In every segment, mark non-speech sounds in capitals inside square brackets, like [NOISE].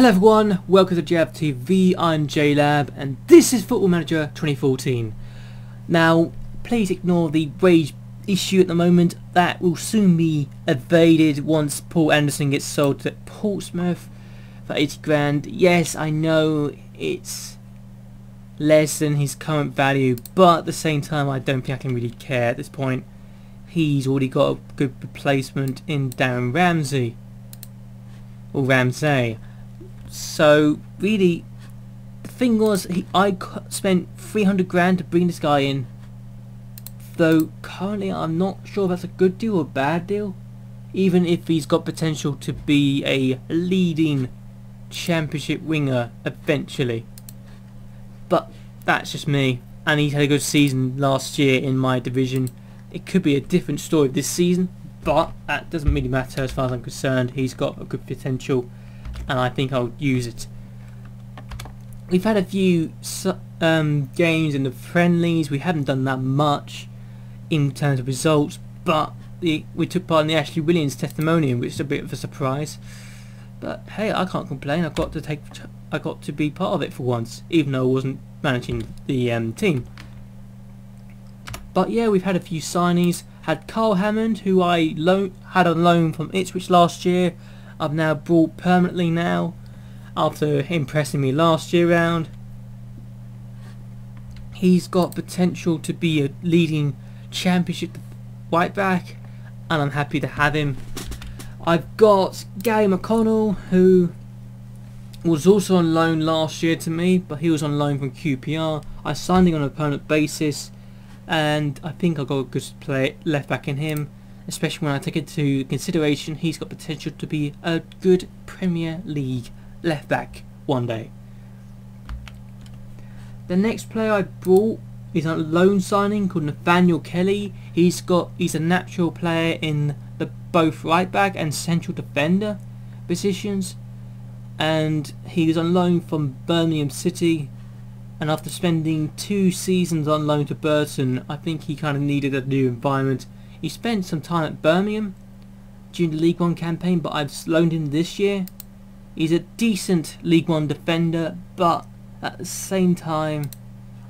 Hello everyone, welcome to JLab TV, I'm JLab and this is Football Manager 2014. Now, please ignore the wage issue at the moment, that will soon be evaded once Paul Anderson gets sold to Portsmouth for 80 grand. Yes, I know it's less than his current value, but at the same time I don't think I can really care at this point. He's already got a good replacement in Darren Ramsey. Or Ramsey. So really, the thing was, he, I spent 300 grand to bring this guy in. Though currently I'm not sure if that's a good deal or bad deal. Even if he's got potential to be a leading championship winger eventually. But that's just me. And he had a good season last year in my division. It could be a different story this season. But that doesn't really matter as far as I'm concerned. He's got a good potential and I think I'll use it. We've had a few um, games in the friendlies. We haven't done that much in terms of results, but the, we took part in the Ashley Williams testimonial, which is a bit of a surprise. But hey, I can't complain. I got to take, I got to be part of it for once, even though I wasn't managing the um, team. But yeah, we've had a few signings. Had Carl Hammond, who I had on loan from Ipswich last year, I've now brought permanently now after impressing me last year round. He's got potential to be a leading championship right back and I'm happy to have him. I've got Gary McConnell who was also on loan last year to me but he was on loan from QPR. I signed him on a permanent basis and I think I got a good play left back in him especially when I take into consideration he's got potential to be a good Premier League left back one day. The next player I brought is a loan signing called Nathaniel Kelly. He's got he's a natural player in the both right back and central defender positions and he was on loan from Birmingham City and after spending two seasons on loan to Burton I think he kind of needed a new environment he spent some time at Birmingham during the League One campaign, but I've loaned him this year. He's a decent League One defender, but at the same time,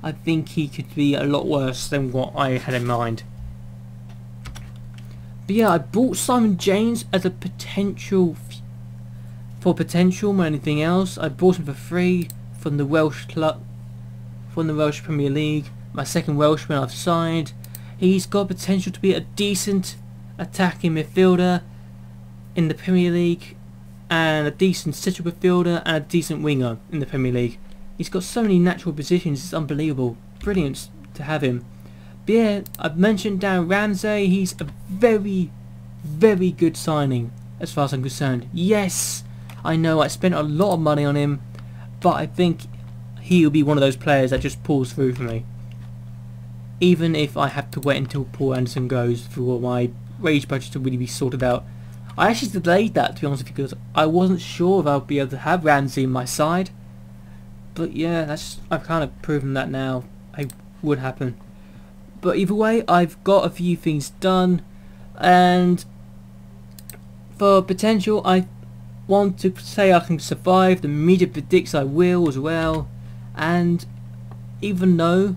I think he could be a lot worse than what I had in mind. But yeah, I bought Simon James as a potential for potential more anything else. I bought him for free from the Welsh club, from the Welsh Premier League. My second Welshman I've signed. He's got potential to be a decent attacking midfielder in the Premier League and a decent central midfielder and a decent winger in the Premier League. He's got so many natural positions, it's unbelievable. Brilliant to have him. But yeah, I've mentioned Darren Ramsey, he's a very, very good signing as far as I'm concerned. Yes, I know I spent a lot of money on him, but I think he'll be one of those players that just pulls through for me even if I have to wait until Paul Anderson goes for my wage budget to really be sorted out. I actually delayed that to be honest because I wasn't sure if I'd be able to have Ramsey in my side. But yeah, that's I've kind of proven that now. I would happen. But either way, I've got a few things done and for potential I want to say I can survive. The media predicts I will as well. And even though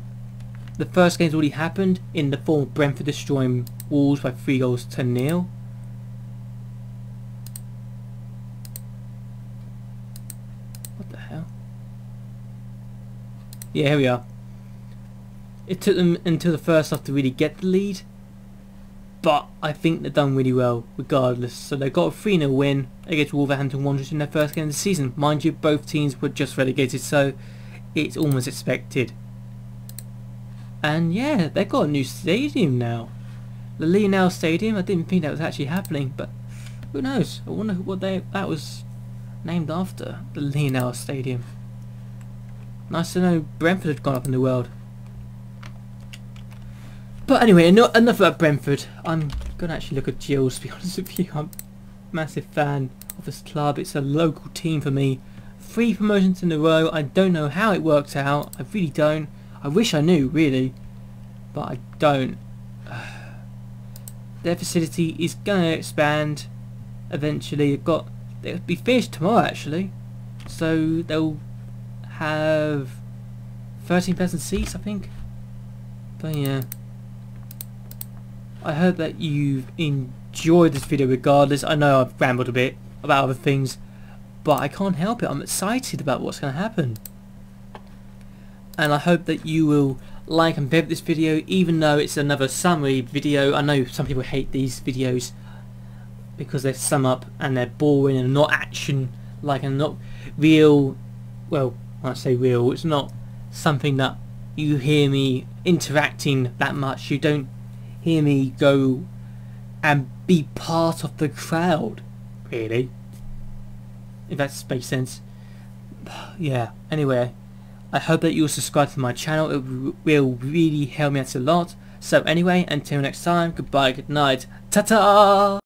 the first game's already happened in the form of Brentford destroying Wolves by 3 goals to nil. What the hell? Yeah, here we are. It took them until the first half to really get the lead. But I think they've done really well regardless. So they got a 3-0 win against Wolverhampton Wanderers in their first game of the season. Mind you, both teams were just relegated, so it's almost expected. And yeah, they've got a new stadium now. The Lionel Stadium, I didn't think that was actually happening, but who knows? I wonder what they that was named after, the Lionel Stadium. Nice to know Brentford had gone up in the world. But anyway, enough about Brentford. I'm going to actually look at Gills, to be [LAUGHS] honest with you. I'm a massive fan of this club. It's a local team for me. Three promotions in a row. I don't know how it worked out. I really don't. I wish I knew, really, but I don't. [SIGHS] Their facility is going to expand eventually. They've got they'll be finished tomorrow, actually. So they'll have 13,000 seats, I think. But yeah. I hope that you've enjoyed this video regardless. I know I've rambled a bit about other things, but I can't help it. I'm excited about what's going to happen. And I hope that you will like and favorite this video, even though it's another summary video. I know some people hate these videos because they sum up and they're boring and not action like and not real well when I say real it's not something that you hear me interacting that much you don't hear me go and be part of the crowd really if that makes sense [SIGHS] yeah anyway I hope that you'll subscribe to my channel it will really help me out a lot. So anyway until next time goodbye good night ta-ta